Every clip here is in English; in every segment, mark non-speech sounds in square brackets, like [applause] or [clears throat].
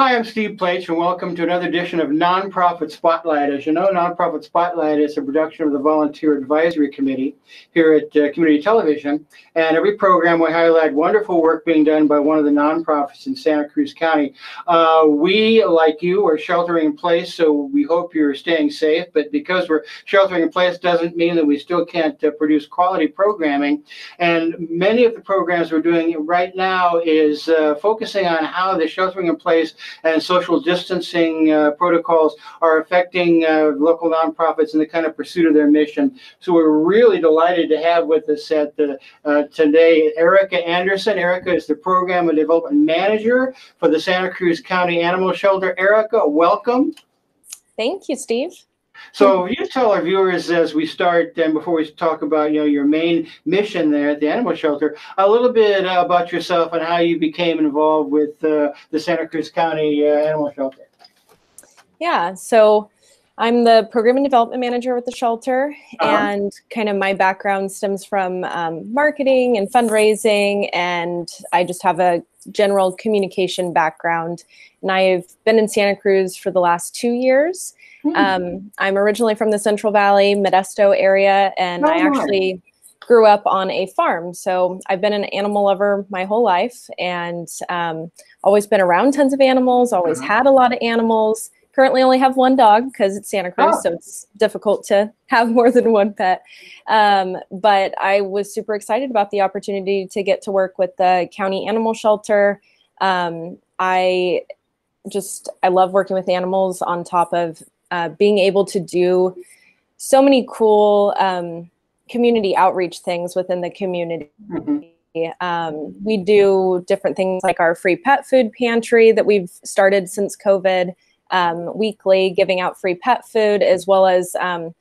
Hi, I'm Steve Pleich, and welcome to another edition of Nonprofit Spotlight. As you know, Nonprofit Spotlight is a production of the Volunteer Advisory Committee here at uh, Community Television. And every program we highlight wonderful work being done by one of the nonprofits in Santa Cruz County. Uh, we, like you, are sheltering in place, so we hope you're staying safe. But because we're sheltering in place doesn't mean that we still can't uh, produce quality programming. And many of the programs we're doing right now is uh, focusing on how the sheltering in place and social distancing uh, protocols are affecting uh, local nonprofits in the kind of pursuit of their mission. So we're really delighted to have with us at the, uh, today Erika Anderson. Erika is the Program and Development Manager for the Santa Cruz County Animal Shelter. Erika, welcome. Thank you, Steve. So you tell our viewers as we start and before we talk about you know your main mission there at the animal shelter, a little bit about yourself and how you became involved with uh, the Santa Cruz County uh, Animal Shelter. Yeah, so I'm the program and development manager with the shelter, uh-huh. and kind of my background stems from um, marketing and fundraising, and I just have a general communication background. And I've been in Santa Cruz for the last two years. Mm. Um, I'm originally from the Central Valley, Modesto area, and oh, I actually grew up on a farm. So I've been an animal lover my whole life and um, always been around tons of animals, always had a lot of animals. Currently only have one dog because it's Santa Cruz, oh. so it's difficult to [laughs] have more than one pet. Um, but I was super excited about the opportunity to get to work with the county animal shelter. Um, I just I love working with animals on top of uh, being able to do so many cool um, community outreach things within the community. Mm-hmm. Um, we do different things like our free pet food pantry that we've started since COVID, um, weekly, giving out free pet food, as well as um,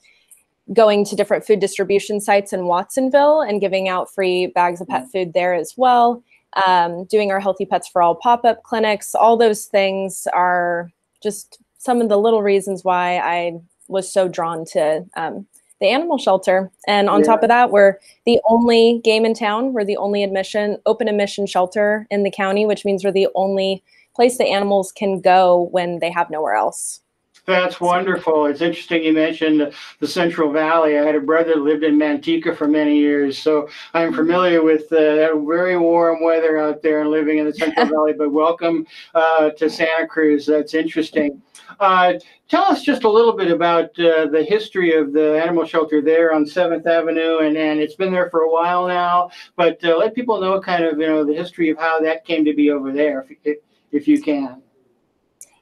going to different food distribution sites in Watsonville and giving out free bags of pet mm-hmm. food there as well. Um, doing our Healthy Pets for All pop up clinics, all those things are just some of the little reasons why I was so drawn to um, the animal shelter. And on yeah. top of that, we're the only game in town. We're the only admission, open admission shelter in the county, which means we're the only place the animals can go when they have nowhere else. That's wonderful. It's interesting you mentioned the Central Valley. I had a brother that lived in Manteca for many years, so I'm familiar with uh, very warm weather out there and living in the Central [laughs] Valley. But welcome uh, to Santa Cruz. That's interesting. Uh, tell us just a little bit about uh, the history of the animal shelter there on Seventh Avenue, and, and it's been there for a while now. But uh, let people know kind of you know the history of how that came to be over there, if, if you can.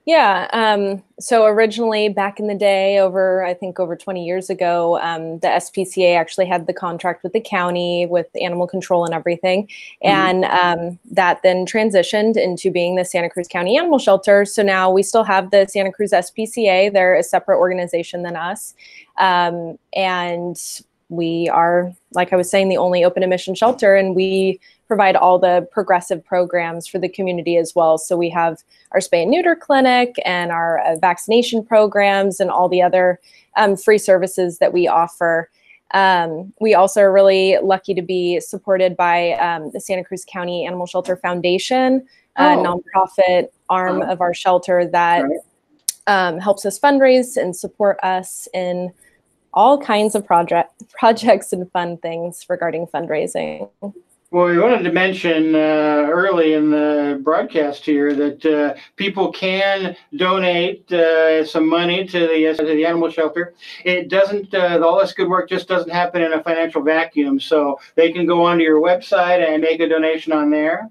Yeah. Um, so originally, back in the day, over I think over 20 years ago, um, the SPCA actually had the contract with the county with animal control and everything, mm-hmm. and um, that then transitioned into being the Santa Cruz County Animal Shelter. So now we still have the Santa Cruz SPCA. They're a separate organization than us, um, and we are, like I was saying, the only open admission shelter, and we provide all the progressive programs for the community as well. So we have our spay and neuter clinic and our uh, vaccination programs and all the other um, free services that we offer. Um, we also are really lucky to be supported by um, the Santa Cruz County Animal Shelter Foundation, oh. a nonprofit arm oh. of our shelter that right. Um, helps us fundraise and support us in all kinds of project projects and fun things regarding fundraising. Well, we wanted to mention uh, early in the broadcast here that uh, people can donate uh, some money to the, to the animal shelter. It doesn't, uh, all this good work just doesn't happen in a financial vacuum. So they can go onto your website and make a donation on there.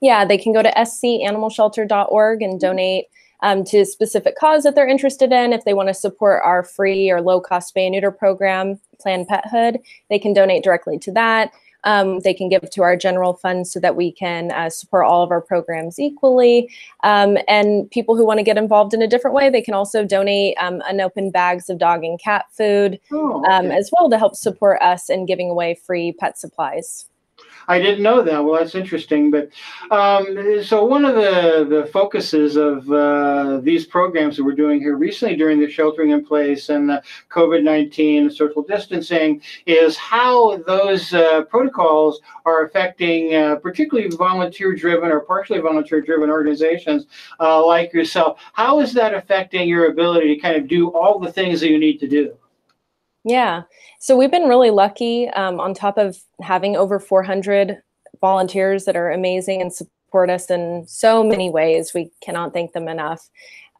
Yeah, they can go to scanimalshelter.org and donate um, to specific cause that they're interested in. If they want to support our free or low cost spay and neuter program, Planned Pethood, they can donate directly to that. Um, they can give to our general fund so that we can uh, support all of our programs equally. Um, and people who want to get involved in a different way, they can also donate um, unopened bags of dog and cat food oh, um, okay. as well to help support us in giving away free pet supplies. I didn't know that. Well, that's interesting. But um, so one of the, the focuses of uh, these programs that we're doing here recently during the sheltering in place and the COVID 19 social distancing is how those uh, protocols are affecting uh, particularly volunteer driven or partially volunteer driven organizations uh, like yourself. How is that affecting your ability to kind of do all the things that you need to do? Yeah. So we've been really lucky um, on top of having over 400 volunteers that are amazing and support us in so many ways. We cannot thank them enough.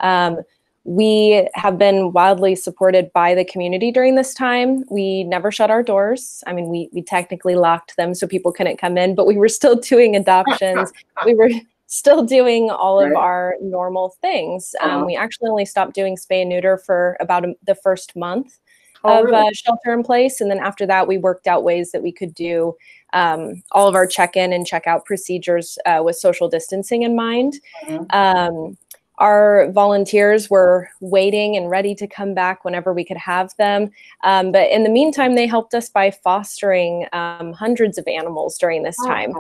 Um, we have been wildly supported by the community during this time. We never shut our doors. I mean, we, we technically locked them so people couldn't come in, but we were still [laughs] doing adoptions. we were [laughs] still doing all of our normal things. Um, uh-huh. We actually only stopped doing spay and neuter for about a, the first month oh, of really? uh, shelter in place. And then after that, we worked out ways that we could do um, all of our check in and check out procedures uh, with social distancing in mind. Mm-hmm. Um, our volunteers were waiting and ready to come back whenever we could have them. Um, but in the meantime, they helped us by fostering um, hundreds of animals during this oh, time.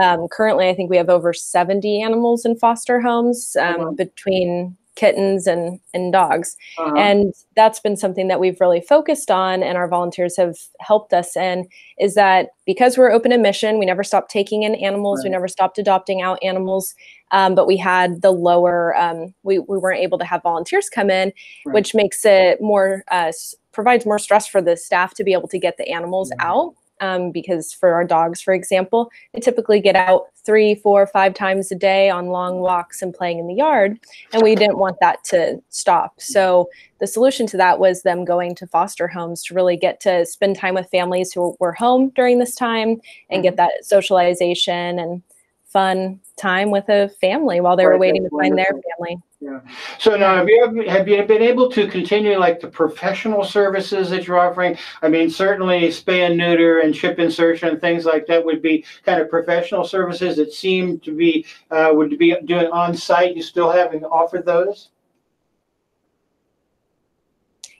Um, currently, I think we have over 70 animals in foster homes oh, between kittens and and dogs uh-huh. and that's been something that we've really focused on and our volunteers have helped us in is that because we're open admission we never stopped taking in animals right. we never stopped adopting out animals um, but we had the lower um, we, we weren't able to have volunteers come in right. which makes it more uh, provides more stress for the staff to be able to get the animals mm-hmm. out um, because for our dogs, for example, they typically get out three, four, five times a day on long walks and playing in the yard. And we didn't want that to stop. So the solution to that was them going to foster homes to really get to spend time with families who were home during this time and get mm-hmm. that socialization and fun time with a family while they were waiting to find their family. Yeah. So now, have you have you been able to continue like the professional services that you're offering? I mean, certainly spay and neuter and chip insertion and things like that would be kind of professional services that seem to be uh, would be doing on site. You still haven't offered those?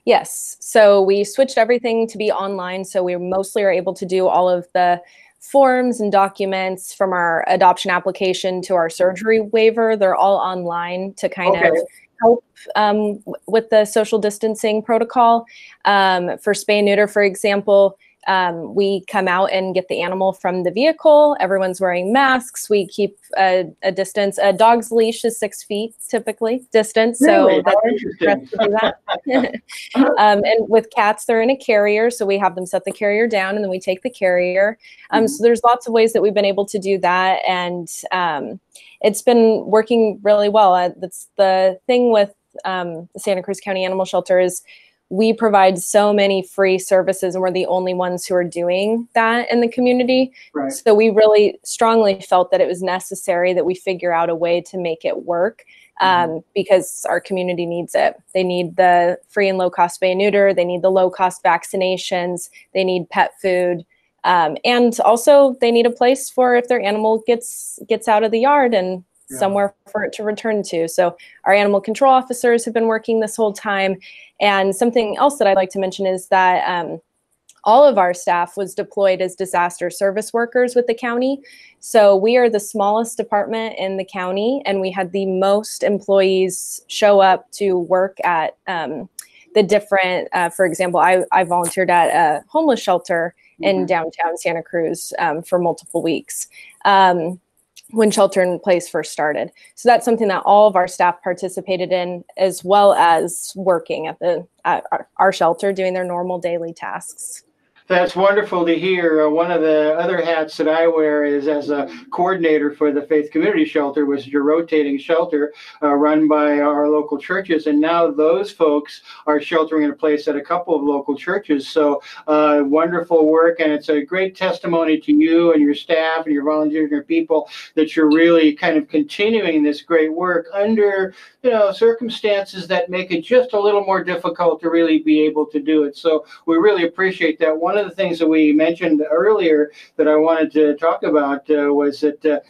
Yes. So we switched everything to be online. So we mostly are able to do all of the forms and documents from our adoption application to our surgery waiver. They're all online to kind okay. of help um, with the social distancing protocol. Um, for spay and neuter, for example, um, we come out and get the animal from the vehicle. Everyone's wearing masks. We keep a, a distance. A dog's leash is six feet typically distance. Really? So that's that. [laughs] um, and with cats, they're in a carrier. So we have them set the carrier down and then we take the carrier. Um, mm-hmm. So there's lots of ways that we've been able to do that. And um, it's been working really well. Uh, that's the thing with um, the Santa Cruz County Animal Shelter is we provide so many free services and we're the only ones who are doing that in the community. Right. So we really strongly felt that it was necessary that we figure out a way to make it work um, mm-hmm. because our community needs it. They need the free and low cost spay and neuter, they need the low cost vaccinations, they need pet food. Um, and also they need a place for if their animal gets gets out of the yard and yeah. somewhere for it to return to. So our animal control officers have been working this whole time. And something else that I'd like to mention is that um, all of our staff was deployed as disaster service workers with the county. So we are the smallest department in the county, and we had the most employees show up to work at um, the different, uh, for example, I, I volunteered at a homeless shelter mm-hmm. in downtown Santa Cruz um, for multiple weeks. Um, when shelter in place first started. So that's something that all of our staff participated in, as well as working at the at our, our shelter doing their normal daily tasks. That's wonderful to hear. Uh, one of the other hats that I wear is as a coordinator for the Faith Community Shelter, which is your rotating shelter uh, run by our local churches. And now those folks are sheltering in place at a couple of local churches. So uh, wonderful work. And it's a great testimony to you and your staff and your volunteers and your people that you're really kind of continuing this great work under, you know, circumstances that make it just a little more difficult to really be able to do it. So we really appreciate that. One of the things that we mentioned earlier that I wanted to talk about uh, was that uh,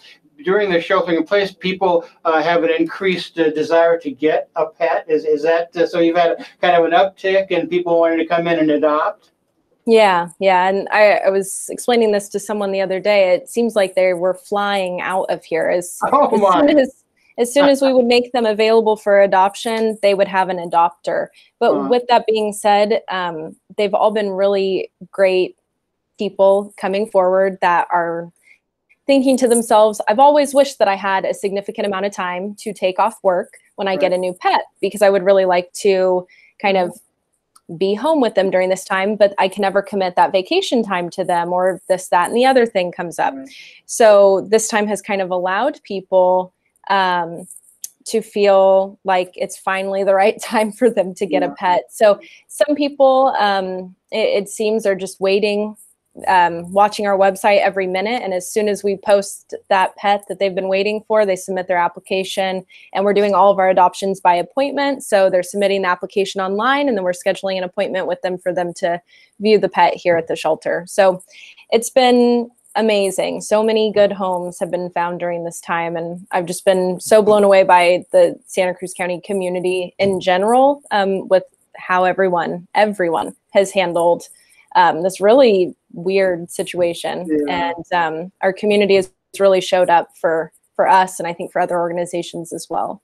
during the sheltering in place, people uh, have an increased uh, desire to get a pet. Is, is that uh, so? You've had kind of an uptick in people wanting to come in and adopt? Yeah, yeah, and I, I was explaining this to someone the other day. It seems like they were flying out of here as, Oh, as soon as as soon as we would make them available for adoption, they would have an adopter. But Uh-huh. with that being said, um, they've all been really great people coming forward that are thinking to themselves, I've always wished that I had a significant amount of time to take off work when I get a new pet because I would really like to kind of be home with them during this time, but I can never commit that vacation time to them or this, that, and the other thing comes up. Right. So this time has kind of allowed people um, to feel like it's finally the right [laughs] time for them to get a pet. So some people, um, it, it seems, are just waiting, um, watching our website every minute. And as soon as we post that pet that they've been waiting for, they submit their application. And we're doing all of our adoptions by appointment. So they're submitting the application online, and then we're scheduling an appointment with them for them to view the pet here at the shelter. So it's been amazing. So many good homes have been found during this time, and I've just been so blown away by the Santa Cruz County community in general, um, with how everyone, everyone has handled um, this really weird situation, Yeah. and um, our community has really showed up for for us, and I think for other organizations as well.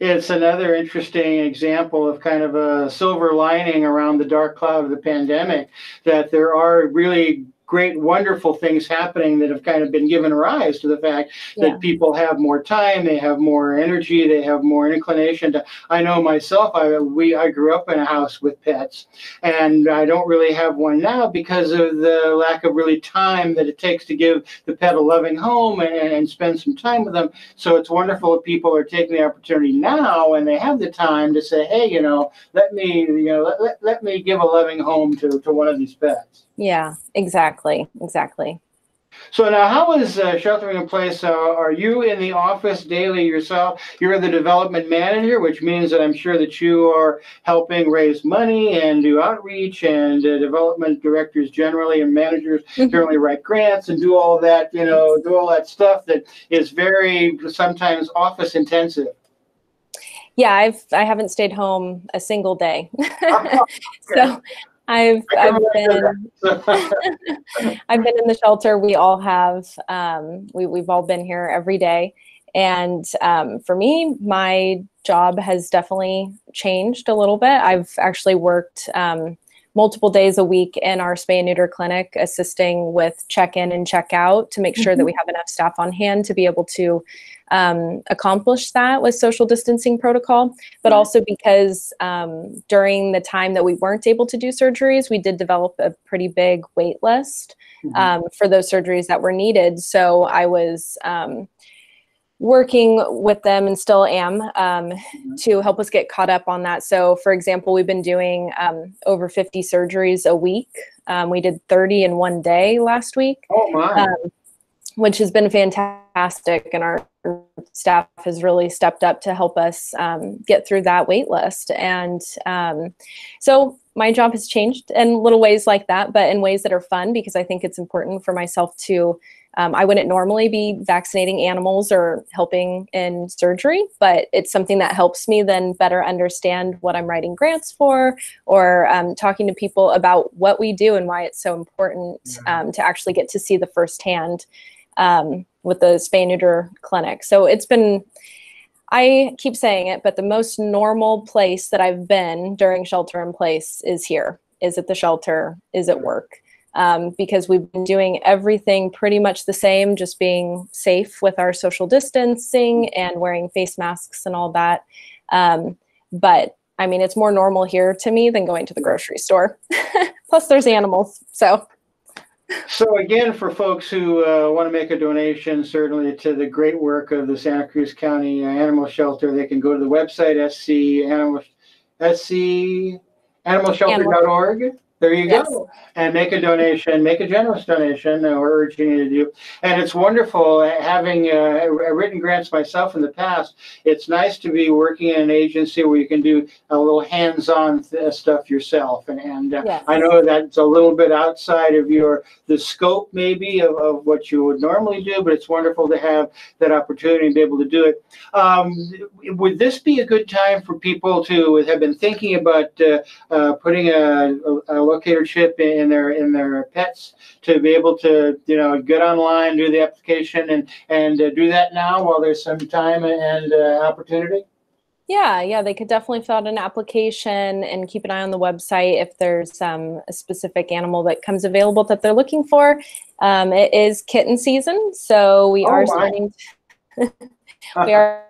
It's another interesting example of kind of a silver lining around the dark cloud of the pandemic that there are really great, wonderful things happening that have kind of been given rise to the fact Yeah. that people have more time, they have more energy, they have more inclination to. I know myself. I we I grew up in a house with pets, and I don't really have one now because of the lack of really time that it takes to give the pet a loving home and, and spend some time with them. So it's wonderful that people are taking the opportunity now and they have the time to say, hey, you know, let me, you know, let, let, let me give a loving home to, to one of these pets. Yeah, exactly, exactly. So now, how is uh, sheltering in place? Uh, are you in the office daily yourself? You're the development manager, which means that I'm sure that you are helping raise money and do outreach, and uh, development directors generally and managers Mhm. generally write grants and do all that, you know, do all that stuff that is very sometimes office intensive. Yeah, I've I haven't stayed home a single day. [laughs] Oh, so I've I've been [laughs] I've been in the shelter. We all have. Um, we we've all been here every day, and um, for me, my job has definitely changed a little bit. I've actually worked um, multiple days a week in our spay and neuter clinic, assisting with check in and check out to make sure that we have enough staff on hand to be able to um, accomplish that with social distancing protocol but also because um, during the time that we weren't able to do surgeries, we did develop a pretty big wait list Mhm. um, for those surgeries that were needed. So I was um, working with them and still am um, to help us get caught up on that. So, for example, we've been doing um, over 50 surgeries a week. Um, we did 30 in one day last week oh my! um, which has been fantastic. And our staff has really stepped up to help us um, get through that wait list. And um, so my job has changed in little ways like that, but in ways that are fun because I think it's important for myself to. Um, I wouldn't normally be vaccinating animals or helping in surgery, but it's something that helps me then better understand what I'm writing grants for or um, talking to people about what we do and why it's so important um, to actually get to see the firsthand um, with the spay neuter clinic. So it's been, I keep saying it, but the most normal place that I've been during shelter in place is here, is at the shelter, is at work. Um, because we've been doing everything pretty much the same, just being safe with our social distancing and wearing face masks and all that. Um, but I mean, it's more normal here to me than going to the grocery store. [laughs] Plus, there's animals. So, So again, for folks who uh, want to make a donation, certainly to the great work of the Santa Cruz County Animal Shelter, they can go to the website sc animal sc animalshelter.org. There you Yes. go. And make a donation, make a generous donation, uh, we're urging you to do. And it's wonderful uh, having uh, written grants myself in the past. It's nice to be working in an agency where you can do a little hands-on stuff yourself. And, and uh, Yes. I know that's a little bit outside of your the scope maybe of, of what you would normally do, but it's wonderful to have that opportunity and be able to do it. Um, would this be a good time for people to have been thinking about uh, uh, putting a, a, a echolocator chip in their in their pets to be able to you know get online, do the application, and and uh, do that now while there's some time and uh, opportunity? Yeah, yeah, they could definitely fill out an application and keep an eye on the website if there's um, a specific animal that comes available that they're looking for. Um, it is kitten season, so we Oh, are my. starting. [laughs] we are,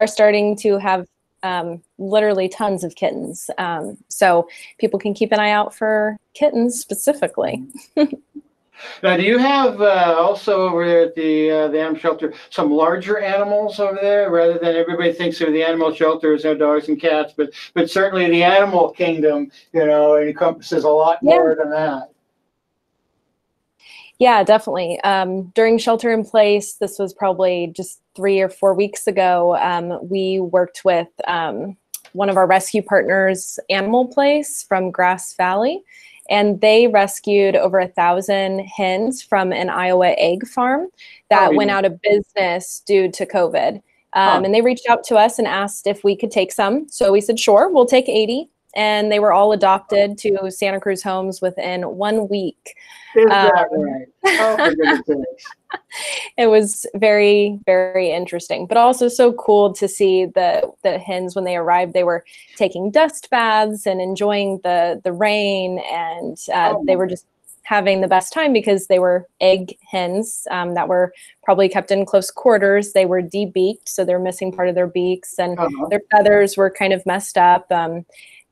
are starting to have um, literally tons of kittens. Um, so people can keep an eye out for kittens specifically. [laughs] Now, do you have uh, also over there at the uh, the animal shelter some larger animals over there, rather than everybody thinks of the animal shelter as you dogs and cats, but but certainly the animal kingdom, you know, encompasses a lot Yeah. more than that. Yeah, definitely. Um, during shelter in place, this was probably just three or four weeks ago. Um, we worked with um, one of our rescue partners, Animal Place from Grass Valley, and they rescued over a thousand hens from an Iowa egg farm that Oh, went out of business due to COVID. Um, Huh. And they reached out to us and asked if we could take some. So we said, sure, we'll take 80. And they were all adopted to Santa Cruz homes within one week. Is that Um, right? Oh, [laughs] it was very very interesting but also so cool to see the the hens when they arrived they were taking dust baths and enjoying the the rain and uh, Oh. they were just having the best time because they were egg hens um, that were probably kept in close quarters they were debeaked so they're missing part of their beaks and Uh-huh. their feathers were kind of messed up. Um,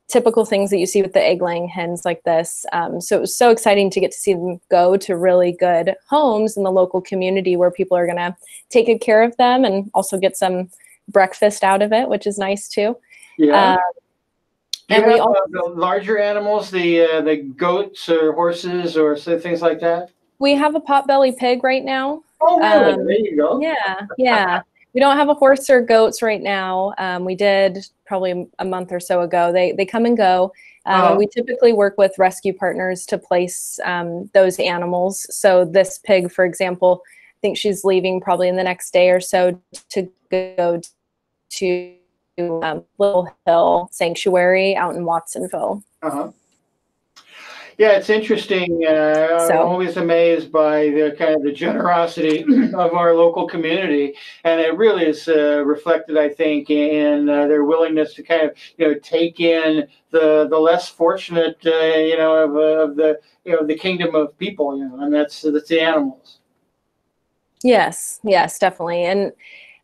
typical things that you see with the egg laying hens like this. Um, so it was so exciting to get to see them go to really good homes in the local community where people are going to take good care of them and also get some breakfast out of it, which is nice too. Yeah. You and we have uh, the larger animals, the uh, the goats or horses or things like that? we have a potbelly pig right now. Oh, really? Um, there you go. Yeah, yeah. We don't have a horse or goats right now. Um, we did probably a month or so ago. They they come and go. Um, Uh-huh. we typically work with rescue partners to place um, those animals. So this pig, for example, I think she's leaving probably in the next day or so to go to um, Little Hill Sanctuary out in Watsonville. Uh-huh. Yeah, it's interesting. Uh, So- I'm always amazed by the kind of the generosity [clears throat] of our local community, and it really is uh, reflected, I think, in uh, their willingness to kind of you know take in the the less fortunate, uh, you know, of, uh, of the you know the kingdom of people, you know, and that's that's the animals. Yes, yes, definitely. And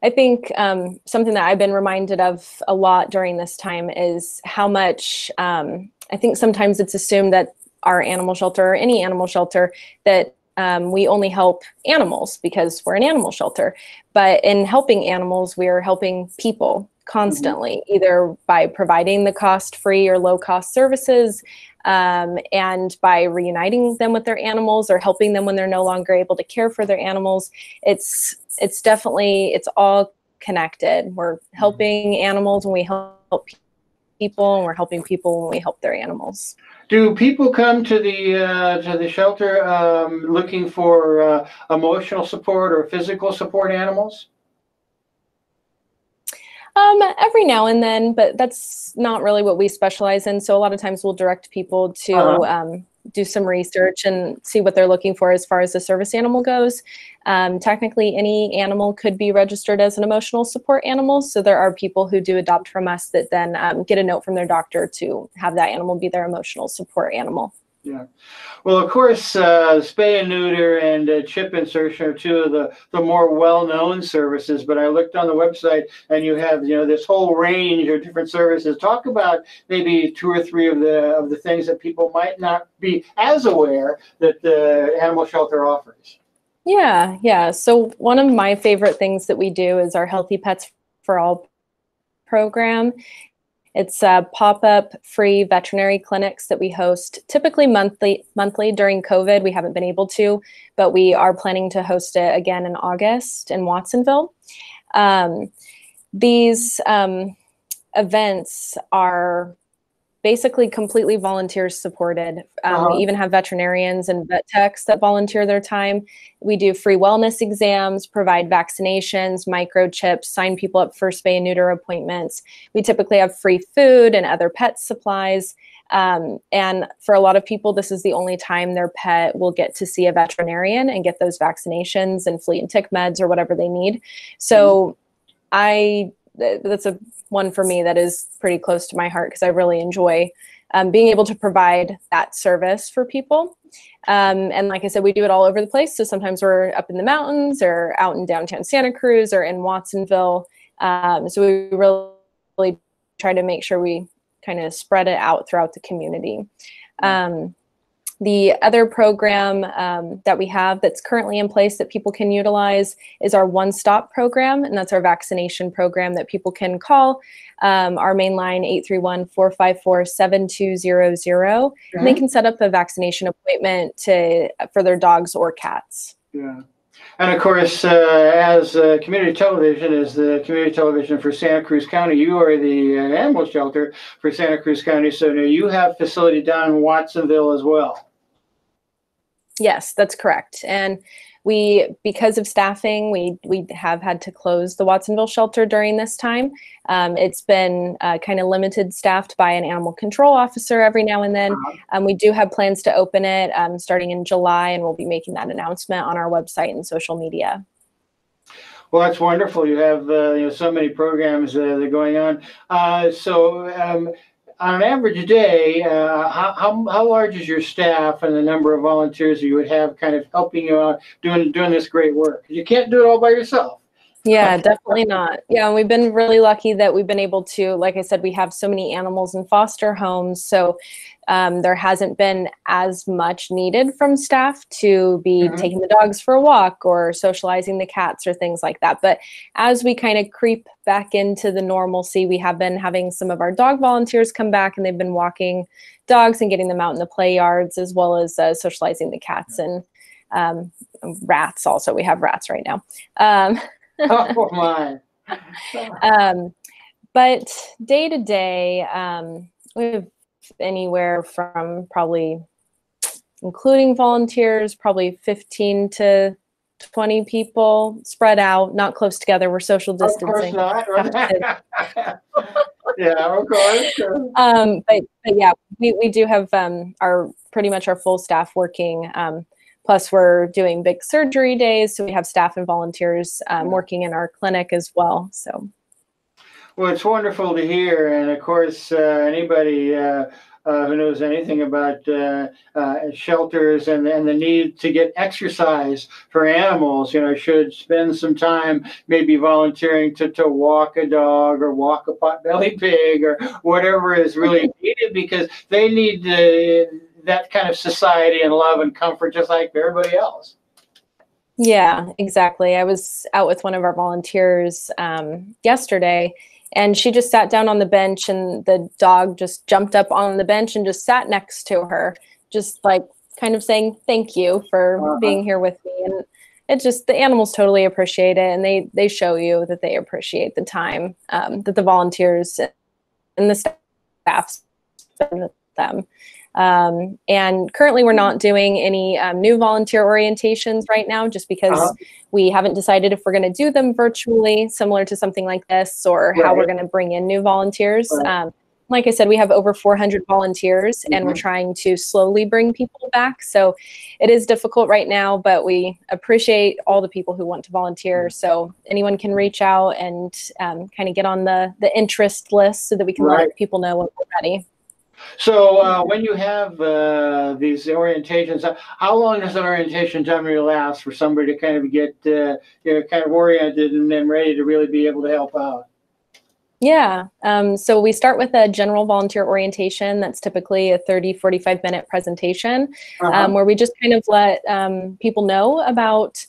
I think um, something that I've been reminded of a lot during this time is how much um, I think sometimes it's assumed that our animal shelter or any animal shelter that um, we only help animals because we're an animal shelter. But in helping animals, we are helping people constantly, either by providing the cost free or low cost services um, and by reuniting them with their animals or helping them when they're no longer able to care for their animals. It's it's definitely it's all connected. We're helping animals when we help people and we're helping people when we help their animals Do people come to the uh, to the shelter um, looking for uh, emotional support or physical support animals? um every now and then but that's not really what we specialize in so a lot of times we'll direct people to Uh-huh. um, do some research and see what they're looking for as far as the service animal goes. Um, technically any animal could be registered as an emotional support animal so there are people who do adopt from us that then um, get a note from their doctor to have that animal be their emotional support animal Well, of course, uh, spay and neuter and uh, chip insertion are two of the, the more well-known services. But I looked on the website, and you have you know this whole range of different services. Talk about maybe two or three of the of the things that people might not be as aware that the animal shelter offers. Yeah, yeah. So one of my favorite things that we do is our Healthy Pets for All program. It's a pop-up free veterinary clinics that we host typically monthly monthly during COVID. We haven't been able to, but we are planning to host it again in August in Watsonville. Um, these um, events are basically completely volunteer supported. Um, Uh-huh. We even have veterinarians and vet techs that volunteer their time. We do free wellness exams, provide vaccinations, microchips, sign people up for spay and neuter appointments. We typically have free food and other pet supplies. Um, and for a lot of people, this is the only time their pet will get to see a veterinarian and get those vaccinations and flea and tick meds or whatever they need. So I th- that's a one for me that is pretty close to my heart because I really enjoy um, being able to provide that service for people. Um, and like I said, we do it all over the place. So sometimes we're up in the mountains or out in downtown Santa Cruz or in Watsonville. Um, so we really, try to make sure we kind of spread it out throughout the community. Um, the other program um, that we have that's currently in place that people can utilize is our One Stop program, and that's our vaccination program that people can call. Um, our main line 831 454 7200. And they can set up a vaccination appointment to for their dogs or cats. Yeah. And of course, uh, as uh, community television, is the community television for Santa Cruz County, you are the uh, animal shelter for Santa Cruz County. So now you have facility down in Watsonville as well. Yes, that's correct. And we, because of staffing, we we have had to close the Watsonville shelter during this time. Um, it's been uh, kind of limited staffed by an animal control officer every now and then. Uh-huh. Um, we do have plans to open it um, starting in July, and we'll be making that announcement on our website and social media. Well, that's wonderful. You have uh, you know so many programs uh, that are going on. Uh, so um, on an average day, uh, how, how, how large is your staff and the number of volunteers you would have kind of helping you out doing doing this great work? You can't do it all by yourself. Yeah, definitely not. Yeah, and we've been really lucky that we've been able to, like I said, we have so many animals in foster homes. So um, there hasn't been as much needed from staff to be Mhm. taking the dogs for a walk or socializing the cats or things like that. But as we kind of creep back into the normalcy, we have been having some of our dog volunteers come back and they've been walking dogs and getting them out in the play yards as well as uh, socializing the cats and um, rats also. We have rats right now. Um, [laughs] oh my! [laughs] um, but day to day, um, we have anywhere from probably, including volunteers, probably 15 to 20 people spread out, not close together. We're social distancing. Of course not. [laughs] Yeah, of course. Um, but, but yeah, we, we do have um, our pretty much our full staff working. Um, plus, we're doing big surgery days, so we have staff and volunteers um, working in our clinic as well. So. Well, it's wonderful to hear, and of course, uh, anybody uh, uh, who knows anything about uh, uh, shelters and and the need to get exercise for animals, you know, should spend some time maybe volunteering to to walk a dog or walk a potbelly pig or whatever is really [laughs] needed because they need uh, that kind of society and love and comfort just like everybody else. Yeah, exactly. I was out with one of our volunteers um, yesterday, and she just sat down on the bench, and the dog just jumped up on the bench and just sat next to her, just like kind of saying thank you for Uh-huh. being here with me. And it just the animals totally appreciate it, and they they show you that they appreciate the time um, that the volunteers and the staff spend with them. Um, and currently, we're not doing any um, new volunteer orientations right now, just because Uh-huh. we haven't decided if we're going to do them virtually, similar to something like this, or how we're going to bring in new volunteers. Right. Um, like I said, we have over 400 volunteers, and we're Mhm. trying to slowly bring people back. So it is difficult right now, but we appreciate all the people who want to volunteer. So anyone can reach out and um, kind of get on the the interest list so that we can Right. let people know when we're ready. So uh, when you have uh, these orientations, uh, how long does an orientation generally last for somebody to kind of get uh, you know kind of oriented and then ready to really be able to help out? Yeah. Um, so we start with a general volunteer orientation. That's typically a 30, 45 minute presentation Uh-huh. um, where we just kind of let um, people know about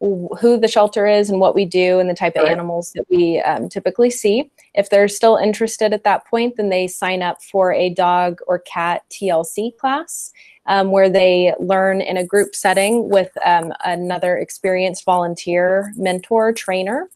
who the shelter is and what we do and the type of animals that we um, typically see. If they're still interested at that point, then they sign up for a dog or cat TLC class. um, where they learn in a group setting with um, another experienced volunteer, mentor, trainer.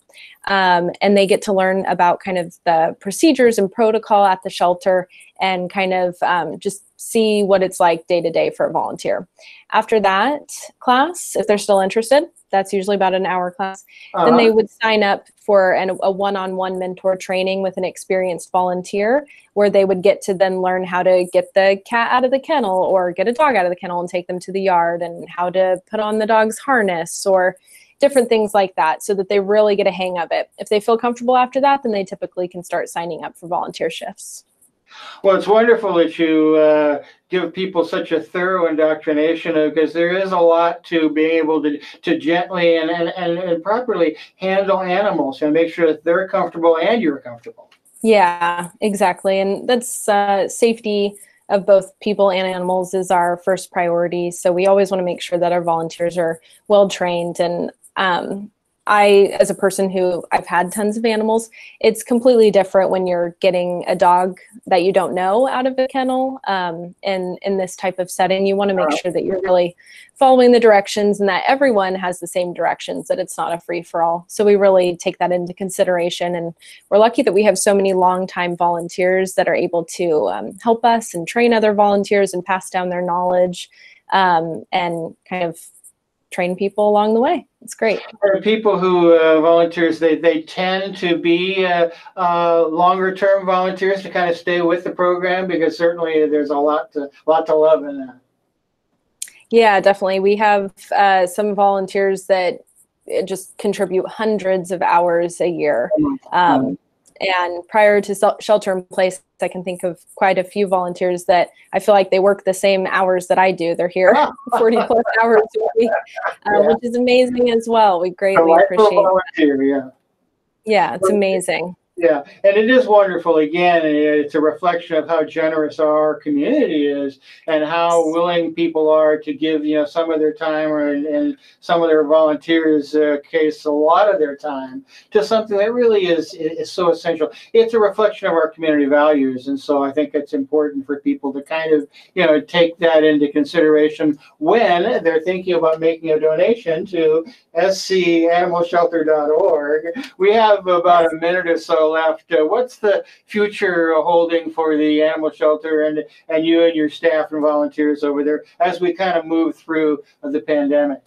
Um, and they get to learn about kind of the procedures and protocol at the shelter and kind of um, just see what it's like day to day for a volunteer. After that class, if they're still interested, that's usually about an hour class, uh-huh. then they would sign up for an, a one-on-one mentor training with an experienced volunteer where they would get to then learn how to get the cat out of the kennel or get a dog out of the kennel and take them to the yard and how to put on the dog's harness or different things like that so that they really get a hang of it. If they feel comfortable after that, then they typically can start signing up for volunteer shifts. Well, it's wonderful that you uh, give people such a thorough indoctrination because there is a lot to being able to, to gently and, and, and, and properly handle animals and make sure that they're comfortable and you're comfortable. Yeah, exactly. And that's uh, safety of both people and animals is our first priority. So we always want to make sure that our volunteers are well trained and um, I, as a person who I've had tons of animals, it's completely different when you're getting a dog that you don't know out of a kennel. Um, and in this type of setting, you want to make sure that you're really following the directions and that everyone has the same directions, that it's not a free for all. So we really take that into consideration. And we're lucky that we have so many longtime volunteers that are able to um, help us and train other volunteers and pass down their knowledge um, and kind of train people along the way. It's great. For people who uh, volunteers, they, they tend to be uh, uh, longer term volunteers to kind of stay with the program because certainly there's a lot to lot to love in that. Yeah, definitely. We have uh, some volunteers that uh, just contribute hundreds of hours a year. Mm-hmm. Um, and prior to shelter in place, I can think of quite a few volunteers that I feel like they work the same hours that I do. They're here [laughs] [laughs] 40 plus hours a week, uh, yeah. which is amazing as well. We greatly appreciate it. Yeah. yeah, it's amazing. Yeah, and it is wonderful. Again, it's a reflection of how generous our community is, and how willing people are to give you know some of their time, or and some of their volunteers uh, case a lot of their time to something that really is is so essential. It's a reflection of our community values, and so I think it's important for people to kind of you know take that into consideration when they're thinking about making a donation to scanimalshelter.org. We have about a minute or so left. Uh, what's the future holding for the animal shelter and and you and your staff and volunteers over there as we kind of move through the pandemic?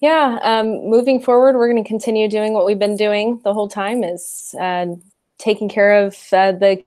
Yeah, um, moving forward, we're going to continue doing what we've been doing the whole time is uh, taking care of uh, the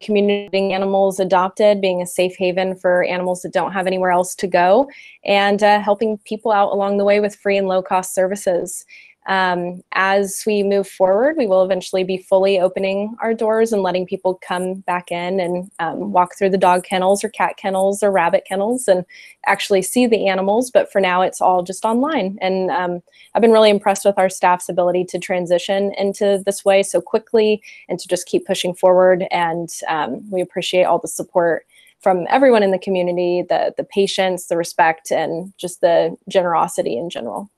community animals adopted, being a safe haven for animals that don't have anywhere else to go, and uh, helping people out along the way with free and low cost services. Um, as we move forward, we will eventually be fully opening our doors and letting people come back in and um, walk through the dog kennels or cat kennels or rabbit kennels and actually see the animals. But for now, it's all just online. And um, I've been really impressed with our staff's ability to transition into this way so quickly and to just keep pushing forward. And um, we appreciate all the support from everyone in the community, the, the patience, the respect, and just the generosity in general.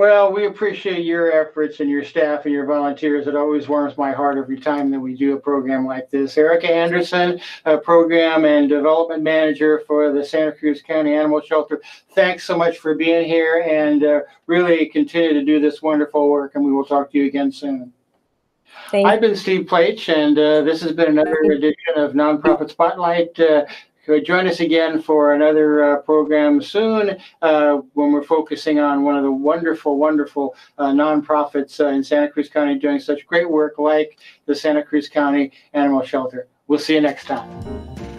Well, we appreciate your efforts and your staff and your volunteers. It always warms my heart every time that we do a program like this. Erika Anderson, a program and development manager for the Santa Cruz County Animal Shelter. Thanks so much for being here and uh, really continue to do this wonderful work. And we will talk to you again soon. Thank I've been Steve Pleich, and uh, this has been another edition of Nonprofit Spotlight. Join us again for another uh, program soon uh, when we're focusing on one of the wonderful, wonderful uh, nonprofits uh, in Santa Cruz County doing such great work like the Santa Cruz County Animal Shelter. We'll see you next time.